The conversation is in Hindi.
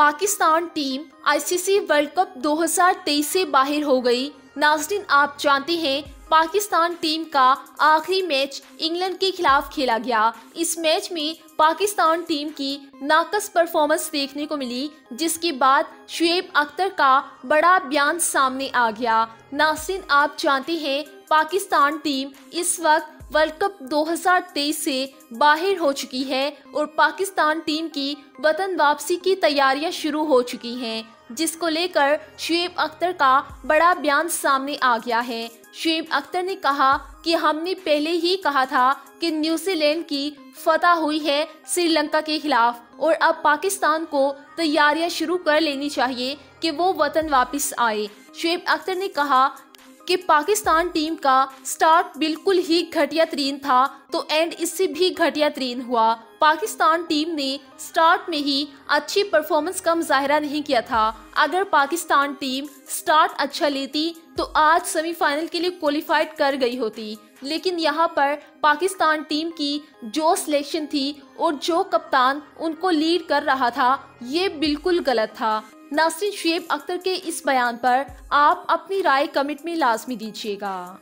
Pakistan team ICC world cup 2023 से बाहर हो गई। नाजरीन, आप जानते हैं, पाकिस्तान टीम का आखिरी मैच इंग्लैंड के खिलाफ खेला गया। इस मैच में पाकिस्तान टीम की नाकस परफॉर्मेंस देखने को मिली, जिसके बाद शुएब अख्तर का बड़ा बयान सामने आ गया। नासिन आप जानते हैं, पाकिस्तान टीम इस वक्त वर्ल्ड कप 2023 से बाहर हो चुकी है और पाकिस्तान टीम की वतन वापसी की तैयारियाँ शुरू हो चुकी हैं, जिसको लेकर शुएब अख्तर का बड़ा बयान सामने आ गया है। शुएब अख्तर ने कहा कि हमने पहले ही कहा था कि न्यूजीलैंड की फतह हुई है श्रीलंका के खिलाफ और अब पाकिस्तान को तैयारियाँ शुरू कर लेनी चाहिए कि वो वतन वापस आए। शुएब अख्तर ने कहा कि पाकिस्तान टीम का स्टार्ट बिल्कुल ही घटिया तरीन था तो एंड इससे भी घटिया तरीन हुआ। पाकिस्तान टीम ने स्टार्ट में ही अच्छी परफॉर्मेंस का मुजाहरा नहीं किया था। अगर पाकिस्तान टीम स्टार्ट अच्छा लेती तो आज सेमीफाइनल के लिए क्वालिफाइड कर गई होती। लेकिन यहाँ पर पाकिस्तान टीम की जो सिलेक्शन थी और जो कप्तान उनको लीड कर रहा था, ये बिल्कुल गलत था। नासिर शुएब अख्तर के इस बयान पर आप अपनी राय कमेंट में लाजमी दीजिएगा।